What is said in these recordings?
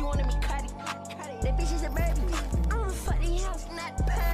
she wanted me cut it. That bitch is a baby. I'ma fuck the house, not pound.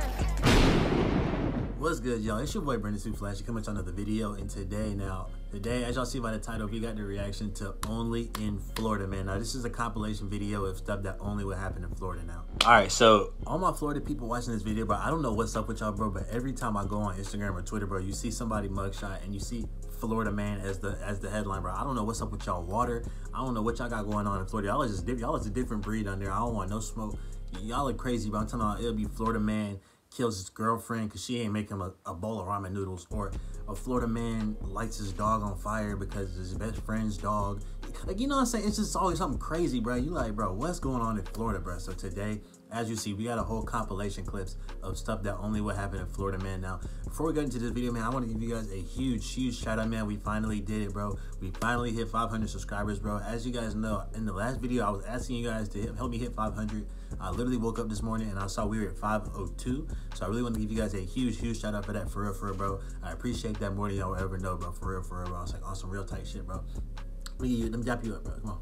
What's good, y'all? It's your boy Brandon Too Flashy. coming to another video, and today, now, today, as y'all see by the title, we got the reaction to Only in Florida, man. Now, this is a compilation video of stuff that only would happen in Florida now. All right, so all my Florida people watching this video, bro, I don't know what's up with y'all, bro, but every time I go on Instagram or Twitter, bro, you see somebody mugshot and you see Florida man as the as the headline, bro. I don't know what's up with y'all water. I don't know what y'all got going on in Florida. Y'all are just y'all is a different breed on there. I don't want no smoke. Y'all are crazy, bro. I'm telling y'all, it'll be Florida man kills his girlfriend because she ain't making him a, a, bowl of ramen noodles, or a Florida man lights his dog on fire because his best friend's dog. Like, you know what I'm saying? It's just always something crazy, bro. You like, bro, what's going on in Florida, bro? So today, as you see, we got a whole compilation clips of stuff that only would happen in Florida, man. Now, before we get into this video, man, I want to give you guys a huge, huge shout out, man. We finally did it, bro. We finally hit 500 subscribers, bro. As you guys know, in the last video, I was asking you guys to help me hit 500. I literally woke up this morning and I saw we were at 502. So I really want to give you guys a huge, huge shout out for that, for real, for real, bro. I appreciate that more than y'all ever know, bro. For real, for real, bro. It's like awesome, real tight shit, bro. Let me, let me dap you up, bro. Come on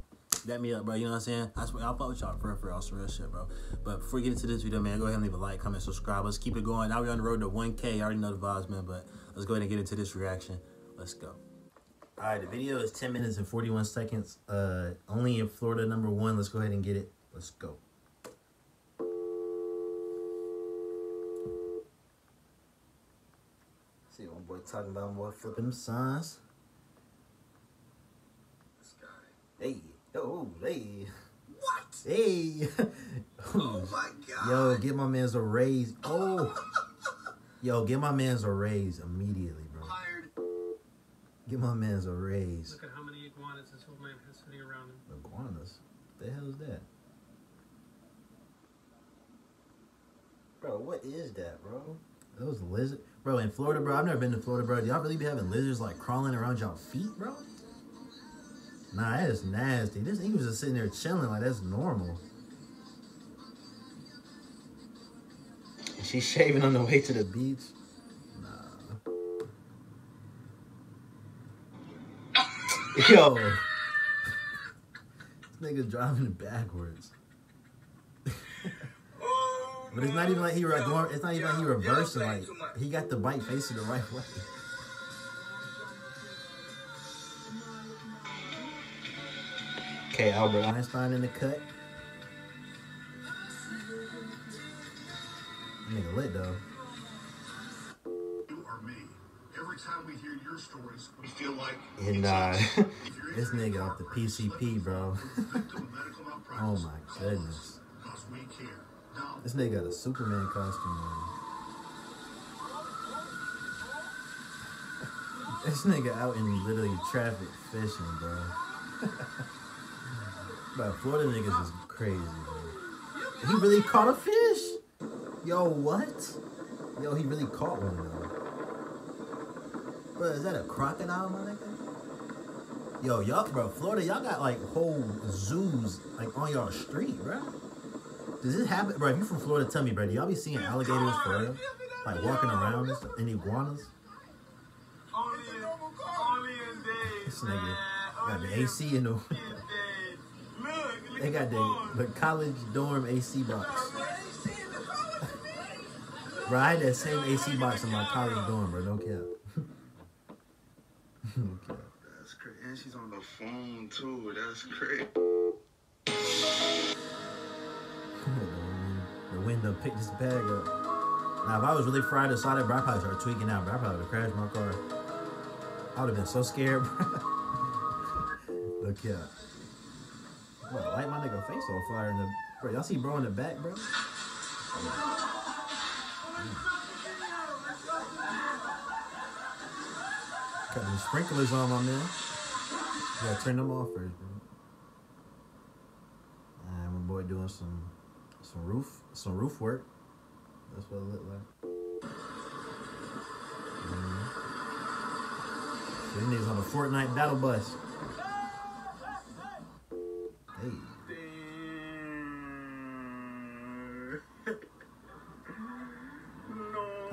that me up, bro. You know what I'm saying? I swear, I'll follow y'all for for all some real shit, bro. But before we get into this video, man, go ahead and leave a like, comment, subscribe. Let's keep it going. Now we're on the road to 1K. I already know the vibes, man, but let's go ahead and get into this reaction. Let's go. All right, the video is 10 minutes and 41 seconds. Uh, only in Florida, number one. Let's go ahead and get it. Let's go. See one boy talking about more flipping signs. Hey, oh, hey. What? Hey. oh my god. Yo, give my man's a raise. Oh. Yo, give my man's a raise immediately, bro. Hired. Get my man's a raise. Look at how many iguanas this old man has sitting around him. Iguanas? What the hell is that? Bro, what is that, bro? Those lizards. bro. In Florida, bro. I've never been to Florida, bro. Do y'all really be having lizards like crawling around y'all feet, bro? Nah, that is nasty. This he was just sitting there chilling like that's normal. She's shaving on the way to the beach. Nah. Yo. this nigga's driving it backwards. Oh, but it's not even like he like going, it's not even like he reversing. Like he got the bike facing the right way. Okay, Albert Einstein in the cut. Nigga lit though. You are me. Every time we hear your stories, we feel like And uh, this nigga off the PCP, bro. oh my goodness. This nigga got a Superman costume on. This nigga out in literally traffic fishing, bro. Bro, Florida niggas is crazy, bro. He really caught a fish. Yo, what? Yo, he really caught one, though. Bro, is that a crocodile, my nigga? Yo, y'all, bro, Florida, y'all got, like, whole zoos, like, on y'all street, bro. Does this happen? Bro, if you from Florida, tell me, bro, do y'all be seeing alligators for real? Like, walking around and iguanas? This nigga got the AC in the... They got the, the college dorm AC box. bro, I had that same AC box in my college dorm, bro. No cap. no cap. That's crazy. And she's on the phone, too. That's crazy. the window picked this bag up. Now, if I was really fried or solid, bro, I probably start tweaking out, bro. I probably would have crashed my car. I would have been so scared, bro. Look here. Light my nigga face on fire in the bro. Y'all see bro in the back, bro? Got the sprinklers on my man. Gotta turn them off first, bro. And my boy doing some some roof some roof work. That's what it looked like. Mm -hmm. These niggas on a Fortnite battle bus.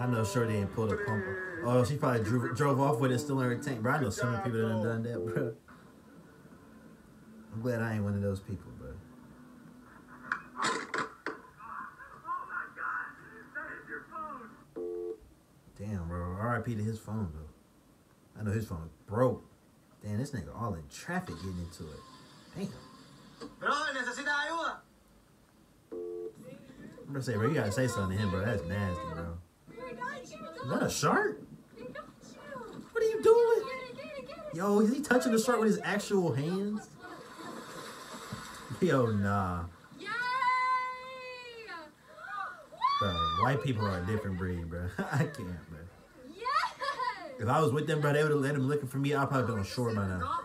I know sure they ain't pulled a pump. Oh, she probably drew, drove off with it still in her tank. Bro, I know so many people that have done that, bro. I'm glad I ain't one of those people, bro. Damn, bro. RIP to his phone, though. I know his phone broke. Damn, this nigga all in traffic getting into it. Damn. Bro. I'm gonna say, bro, you gotta say something to him, bro. That's nasty, bro. Is that a shark? What are you doing? Yo, is he touching the shark with his actual hands? Yo, nah. Bro, white people are a different breed, bro. I can't, bro. If I was with them, bro, they would have let him looking for me. I'd probably been on shore by now.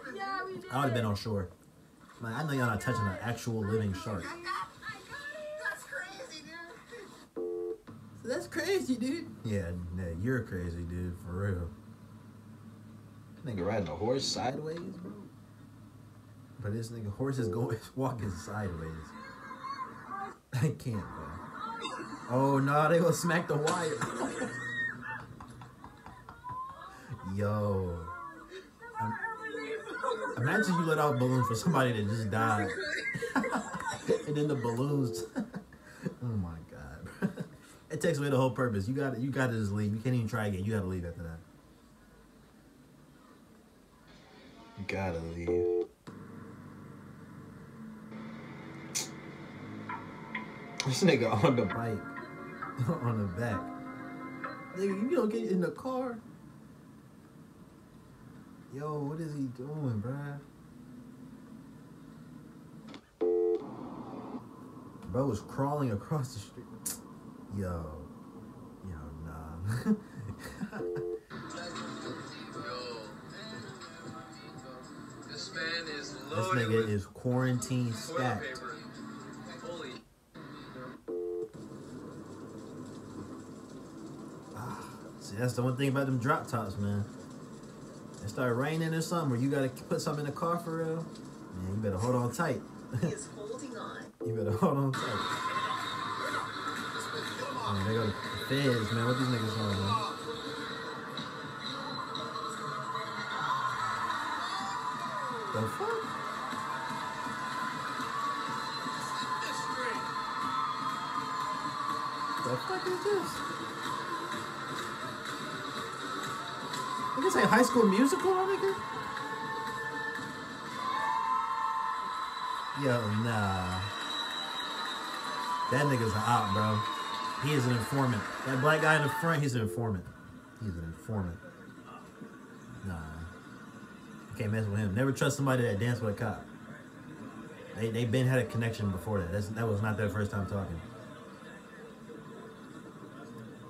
I would have been on shore. Like, I know y'all not touching an actual living shark. That's crazy, dude. That's crazy, dude. Yeah, nah, you're crazy, dude. For real. Nigga riding a horse sideways, bro. But this nigga horse is going walking sideways. I can't, bro. Oh no, they gonna smack the wire. Yo. Um, imagine you let off balloons for somebody that just died. and then the balloons. oh my. It takes away the whole purpose. You got you got to just leave. You can't even try again. You got to leave after that. You gotta leave. This nigga on the bike, on the back. Nigga, you don't get in the car. Yo, what is he doing, bruh? Bro was crawling across the street. Yo. Yo, nah. This man is this nigga is quarantine stacked. Holy. See, that's the one thing about them drop tops, man. It start raining or something, or you gotta put something in the car for real. Man, you better hold on tight. He's holding on. you better hold on tight. Man, they go to the man. What these niggas on, man? The fuck? The fuck is this? Niggas ain't high school musical, nigga? Yo, nah. That nigga's an op, bro. He is an informant. That black guy in the front, he's an informant. He's an informant. Nah. You can't mess with him. Never trust somebody that dance with a cop. They they been had a connection before that. That's, that was not their first time talking.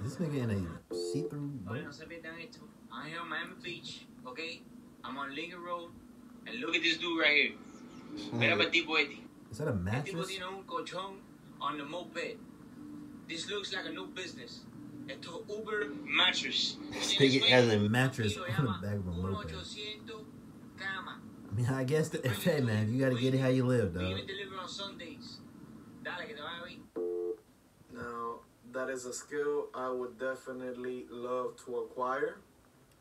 Is this nigga in a see-through Oye, boat? no se pierdan esto. I'm here on Miami Beach, okay? I'm on Lincoln Road, and look at this dude right here. Mira para el tipo este. Is that a El tipo mattress? tiene un colchón on the moped. This looks like a new business. Esto es Uber Mattress. This Tiene nigga has a mattress y lo on the back of a moped. I mean, I guess, the, hey, man, you gotta get it how you live, We dog. even deliver on Sundays. Dale, que te vaya bien. Now, that is a skill I would definitely love to acquire.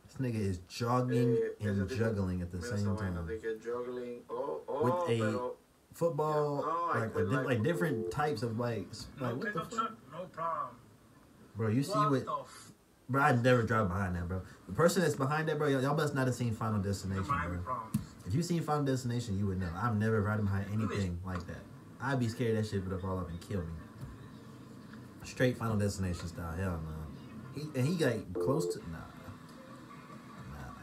This nigga is jogging Eh, and ese juggling at the same time. juggling. Oh, oh, With a- pero Football, Yeah. Oh, like, a di- like- like different types of like, s- No like what the fuck? No problem. Bro, you see What what? the f- Bro, I never drive behind that, bro. The person that's behind that, bro, y'all, y'all must not have seen Final Destination, bro. problems. If you seen Final Destination, you would know. I'm never riding behind anything like that. I'd be scared that shit would have fall up and kill me. Straight Final Destination style, hell no. He and he got close to nah. Nah.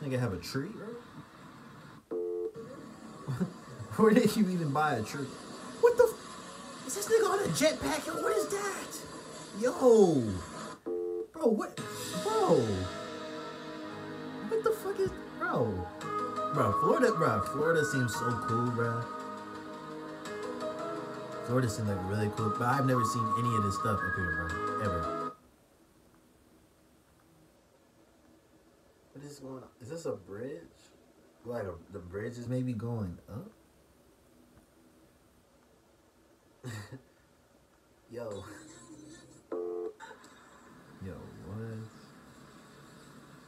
This nigga have a tree, bro? Where did you even buy a tree? What the? F- is this nigga on a jetpack? Yo, what is that? Yo, bro, what, bro? What the fuck is, bro? Bro, Florida, bro, Florida seems so cool, bro. Florida seems like really cool, but I've never seen any of this stuff up here, bro, ever. What is going on? Is this a bridge? Like a, the bridge is maybe going up? Yo. Yo, what?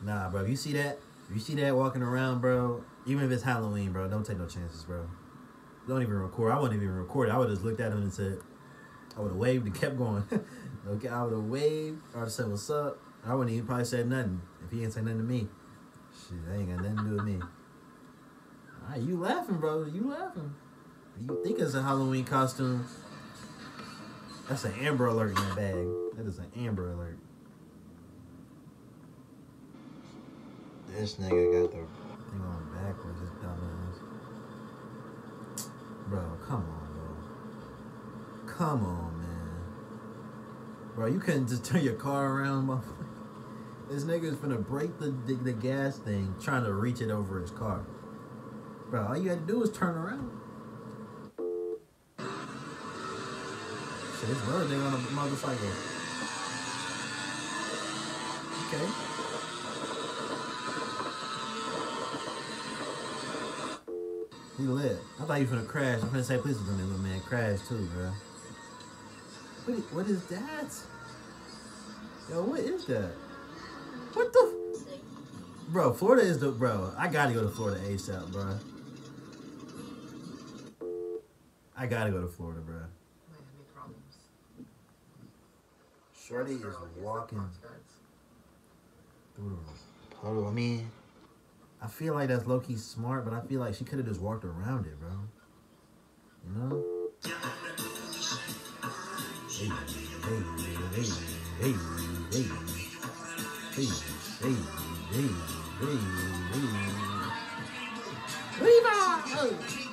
Nah, bro. You see that, you see that walking around, bro, even if it's Halloween, bro, don't take no chances, bro. Don't even record. I wouldn't even record. I would just looked at him and said, I would have waved and kept going. okay, I would have waved or said what's up. I wouldn't even probably said nothing if he ain't say nothing to me. Shit, that ain't got nothing to do with me. Alright, you laughing, bro. You laughing. You think it's a Halloween costume. That's an Amber Alert in that bag. That is an Amber Alert. This nigga got the thing on backwards, this dumbass. Bro, come on, bro. Come on, man. Bro, you couldn't just turn your car around, motherfucker. This nigga's finna break the, the the gas thing trying to reach it over his car. Bro, all you had to do was turn around. There's another nigga on a motorcycle. Okay. He lit. I thought you was gonna crash. I'm gonna say, please don't let man, crash too, bro. What? What is that? Yo, what is that? What the? Bro, Florida is the bro. I gotta go to Florida ASAP, bro. I gotta go to Florida, bro. Miami problems. Shorty is Girl, here's the walking box, through the puddle. I mean, I feel like that's low key smart, but I feel like she could have just walked around it, bro. You know? Hey, hey, hey, hey, hey, hey, hey, hey, hey, hey. Viva!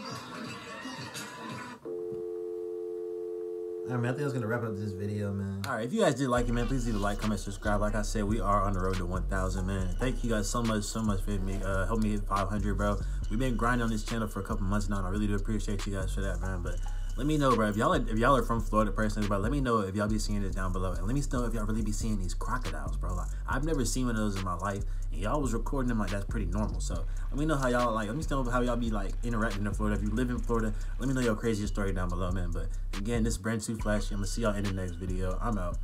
Alright, man, I think gonna wrap up this video, man. Alright, if you guys did like it, man, please leave a like, comment, subscribe. Like I said, we are on the road to 1,000, man. Thank you guys so much, so much for me. Uh, help me hit 500, bro. We've been grinding on this channel for a couple months now, and I really do appreciate you guys for that, man. But let me know, bro. If y'all are, if y'all are from Florida personally, bro, let me know if y'all be seeing this down below, and let me know if y'all really be seeing these crocodiles, bro. Like I've never seen one of those in my life, y'all was recording them like that's pretty normal. So let me know how y'all like. Let me know how y'all be like interacting in Florida. If you live in Florida, let me know your craziest story down below, man. But again, this is Brandon Too Flashy. I'm gonna see y'all in the next video. I'm out.